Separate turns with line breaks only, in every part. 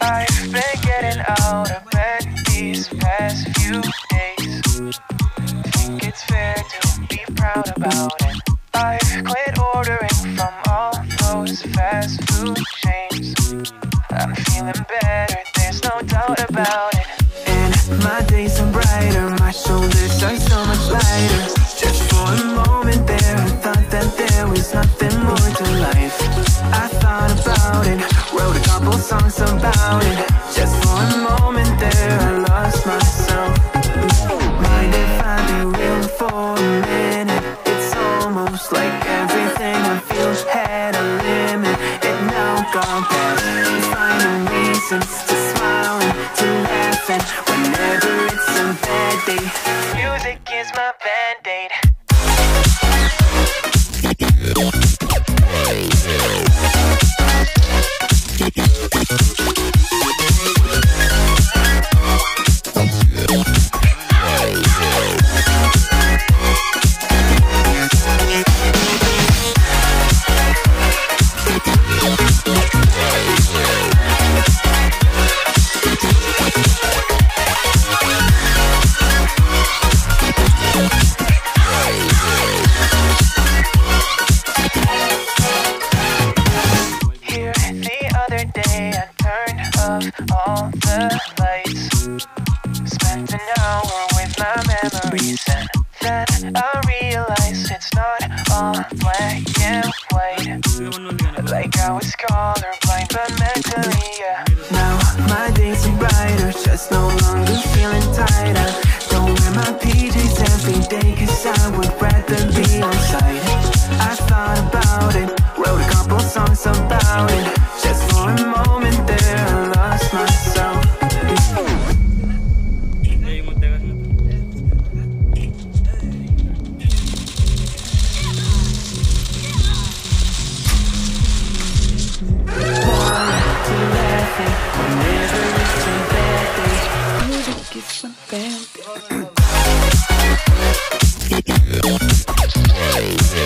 I've been getting out of bed these past few days. Think it's fair to be proud about it. I've quit ordering from all those fast food chains. I'm feeling better, there's no doubt about it. Just moment there, I lost myself. Mind if I be real for a minute? It's almost like everything I feel had a limit. It now. Finding reasons to smile to laugh and whenever it's a bad day, music is my band-aid. All the lights Spent an hour with my memories. And then I realized it's not all black and white. Like I was colorblind but mentally, yeah. Now my days are brighter, just no longer feeling tighter. Don't wear my PJs every day cause I would rather be on site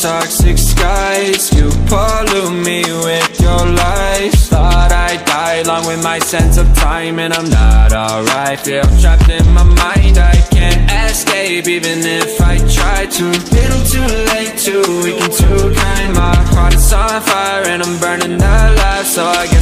toxic skies. You pollute me with your lies. Thought I'd die along with my sense of time And I'm not alright. Feel trapped in my mind. I can't escape even if I try to. Little too late, too weak and too kind My heart is on fire and I'm burning alive. So I guess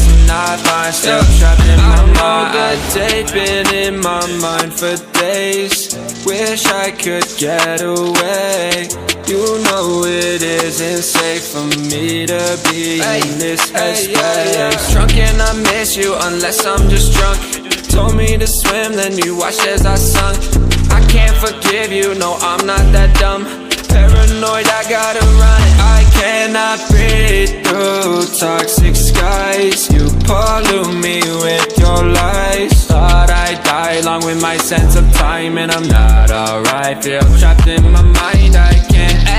Not trapped in my mind. I date's been in my mind for days. Wish I could get away. You know it isn't safe for me to be in this headspace Drunk and I miss you unless I'm just drunk. Told me to swim, then you watched as I sunk. I can't forgive you, no I'm not that dumb. Paranoid, I gotta run. I cannot breathe through toxic skies. You pollute me with your lies. Thought I'd die along with my sense of time And I'm not alright. Feel trapped in my mind I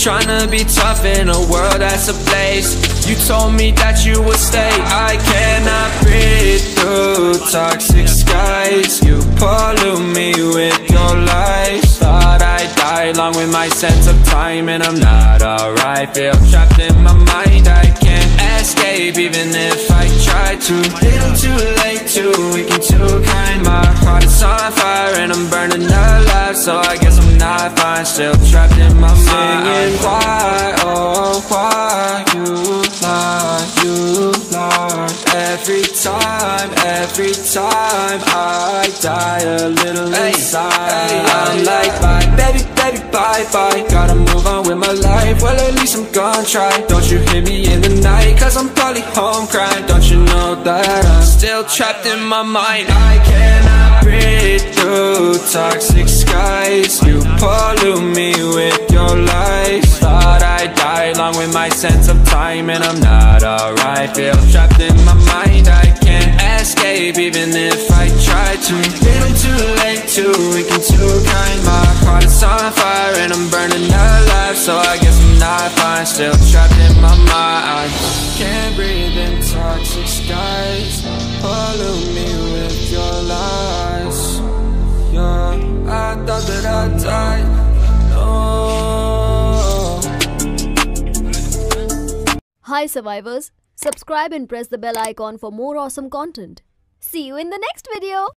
Tryna be tough in a world that's a place. You told me that you would stay. I cannot breathe through toxic skies. You pollute me with your lies. Thought I'd die along with my sense of time And I'm not alright. Feel trapped in my mind. I can't escape even if I try to. Little too late, too weak and too kind My heart is on fire and I'm burning alive. So I guess I'm not fine Still trapped in my mind. Singing why, oh why you lie, you lie. Every time, every time I die a little inside. I'm like bye, baby, baby, bye, bye I'm gonna try. Don't you hear me in the night, cause I'm probably home crying. Don't you know that I'm still trapped in my mind? I cannot breathe through toxic skies. You pollute me with your lies. Thought I'd die along with my sense of time And I'm not alright, feel trapped in my mind. I escape even if I try to. Little too late, too weak and too kind. My heart is on fire and I'm burning alive. So I guess I'm not fine, still trapped in my mind. Can't breathe in toxic skies. Pollute me with your lies. Yeah, I thought that No.
Hi survivors, subscribe and press the bell icon for more awesome content. See you in the next video.